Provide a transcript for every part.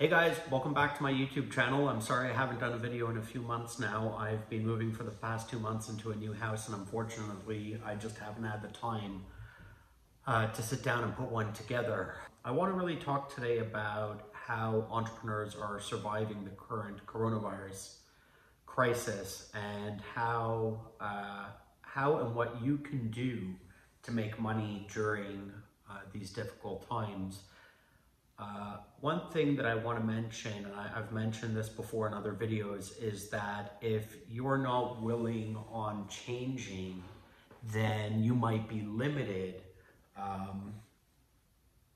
Hey guys, welcome back to my YouTube channel. I'm sorry I haven't done a video in a few months now. I've been moving for the past two months into a new house and unfortunately I just haven't had the time uh, to sit down and put one together. I want to really talk today about how entrepreneurs are surviving the current coronavirus crisis and how, uh, how and what you can do to make money during uh, these difficult times. Uh, one thing that I want to mention, and I, have mentioned this before in other videos, is that if you're not willing on changing, then you might be limited um,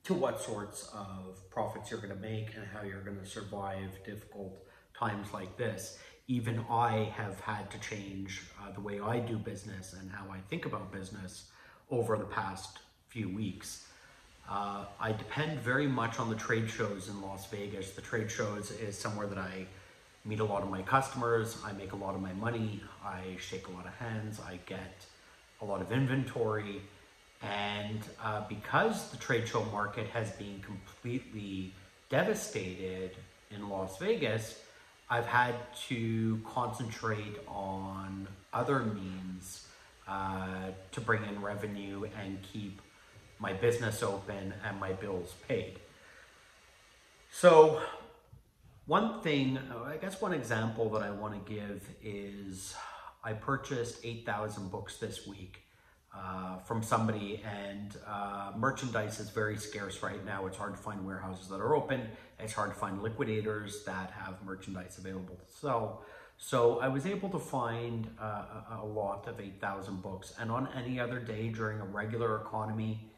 to what sorts of profits you're going to make and how you're going to survive difficult times like this. Even I have had to change uh, the way I do business and how I think about business over the past few weeks. Uh, I depend very much on the trade shows in Las Vegas. The trade shows is somewhere that I meet a lot of my customers, I make a lot of my money, I shake a lot of hands, I get a lot of inventory. And uh, because the trade show market has been completely devastated in Las Vegas, I've had to concentrate on other means uh, to bring in revenue and keep my business open, and my bills paid. So one thing, I guess one example that I want to give is I purchased 8,000 books this week uh, from somebody and uh, merchandise is very scarce right now. It's hard to find warehouses that are open. It's hard to find liquidators that have merchandise available to sell. So I was able to find uh, a lot of 8,000 books and on any other day during a regular economy,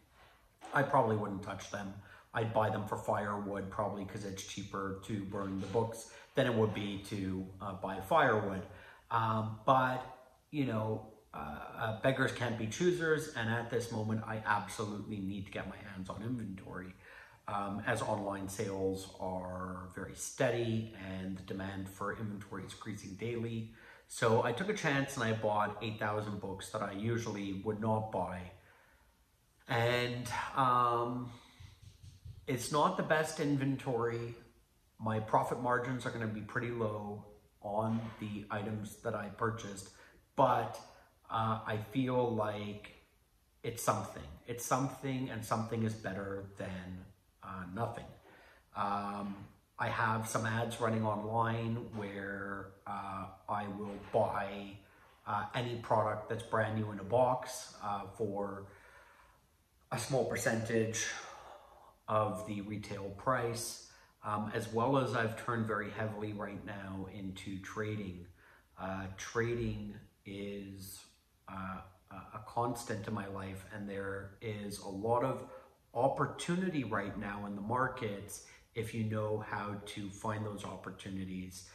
I probably wouldn't touch them. I'd buy them for firewood probably because it's cheaper to burn the books than it would be to uh, buy firewood. Um, but, you know, uh, uh, beggars can't be choosers. And at this moment, I absolutely need to get my hands on inventory um, as online sales are very steady and the demand for inventory is increasing daily. So I took a chance and I bought 8,000 books that I usually would not buy and um, it's not the best inventory. My profit margins are going to be pretty low on the items that I purchased, but uh, I feel like it's something. It's something, and something is better than uh, nothing. Um, I have some ads running online where uh, I will buy uh, any product that's brand new in a box uh, for a small percentage of the retail price, um, as well as I've turned very heavily right now into trading. Uh, trading is uh, a constant in my life, and there is a lot of opportunity right now in the markets if you know how to find those opportunities.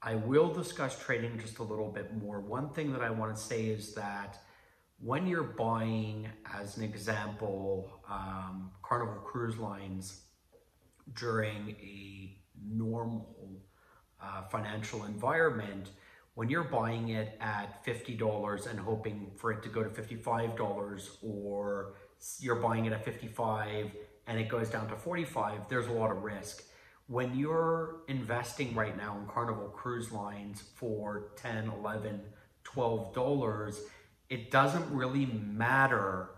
I will discuss trading just a little bit more. One thing that I want to say is that when you're buying, as an example, um, Carnival Cruise Lines during a normal uh, financial environment, when you're buying it at $50 and hoping for it to go to $55 or you're buying it at 55 and it goes down to 45, there's a lot of risk. When you're investing right now in Carnival Cruise Lines for 10, 11, 12 dollars, it doesn't really matter.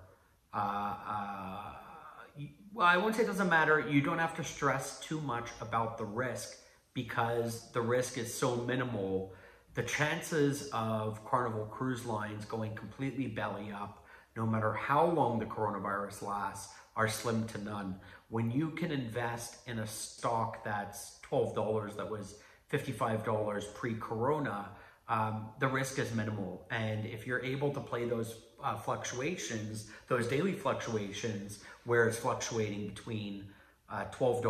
Uh, uh, well, I won't say it doesn't matter. You don't have to stress too much about the risk because the risk is so minimal. The chances of Carnival Cruise Lines going completely belly up, no matter how long the coronavirus lasts, are slim to none. When you can invest in a stock that's $12 that was $55 pre-corona, um, the risk is minimal. And if you're able to play those uh, fluctuations, those daily fluctuations, where it's fluctuating between uh, $12,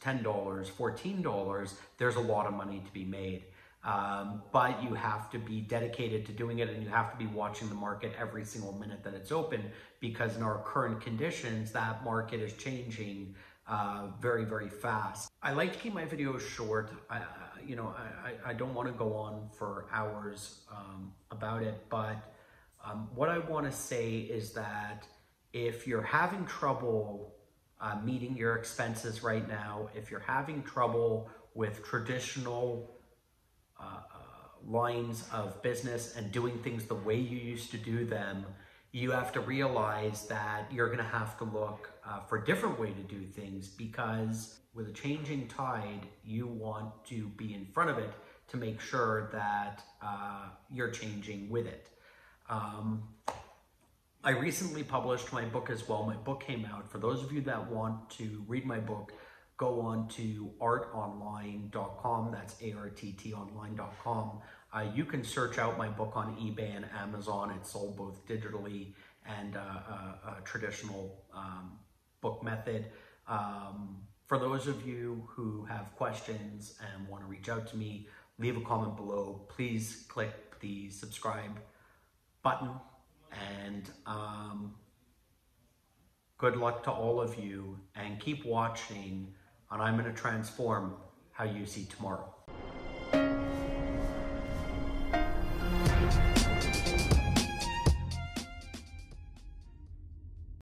$10, $14, there's a lot of money to be made. Um, but you have to be dedicated to doing it and you have to be watching the market every single minute that it's open because in our current conditions, that market is changing uh, very, very fast. I like to keep my videos short. I, you know, I, I don't want to go on for hours um, about it, but um, what I want to say is that if you're having trouble uh, meeting your expenses right now, if you're having trouble with traditional uh, uh, lines of business and doing things the way you used to do them, you have to realize that you're going to have to look uh, for a different way to do things because with a changing tide, you want to be in front of it to make sure that uh, you're changing with it. Um, I recently published my book as well. My book came out. For those of you that want to read my book, go on to arttonline.com. That's A R T T online.com. Uh, you can search out my book on eBay and Amazon. It's sold both digitally and uh, uh, a traditional um, book method. Um, for those of you who have questions and want to reach out to me, leave a comment below. Please click the subscribe button and um, good luck to all of you and keep watching and I'm going to transform how you see tomorrow.